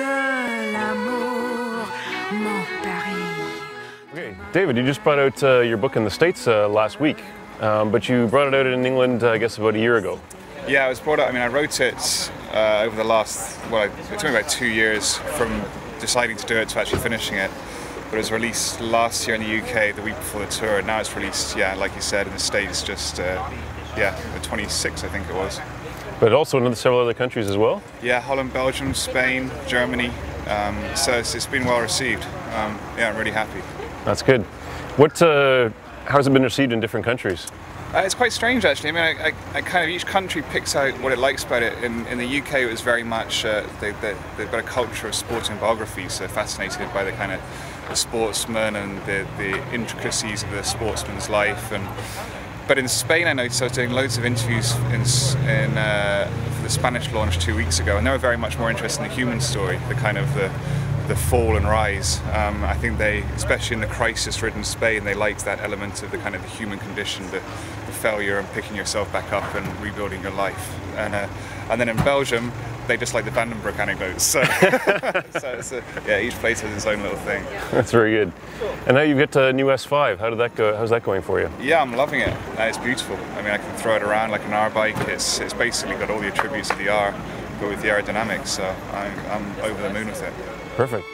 seul amour, mon Paris. Okay, David, you just brought out uh, your book in the States uh, last week, um, but you brought it out in England, uh, I guess, about a year ago. Yeah, it was brought out. I mean, I wrote it uh, over the last, well, it took me about two years from deciding to do it to actually finishing it. But it was released last year in the UK, the week before the tour. And now it's released, yeah, like you said, in the States, just, uh, yeah, the 26th, I think it was. But also in several other countries as well? Yeah, Holland, Belgium, Spain, Germany. Um, so it's, it's been well received. Um, yeah, I'm really happy. That's good. What, uh, how has it been received in different countries? Uh, it's quite strange actually. I mean, I, I, I, kind of each country picks out what it likes about it. In, in the UK, it was very much uh, they, they, have got a culture of sporting biography, so fascinated by the kind of the sportsman and the, the intricacies of the sportsman's life. And but in Spain, I noticed I was doing loads of interviews in, in uh, the Spanish launch two weeks ago, and they were very much more interested in the human story, the kind of the the fall and rise. Um, I think they, especially in the crisis-ridden Spain, they liked that element of the kind of the human condition, the, the failure and picking yourself back up and rebuilding your life. And, uh, and then in Belgium, they just like the Van den anecdotes. So, so a, yeah, each place has its own little thing. That's very good. And now you get a new S5. How did that go? How's that going for you? Yeah, I'm loving it. Uh, it's beautiful. I mean, I can throw it around like an R bike. It's, it's basically got all the attributes of the R, but with the aerodynamics. So I'm, I'm over the moon with it. Perfect.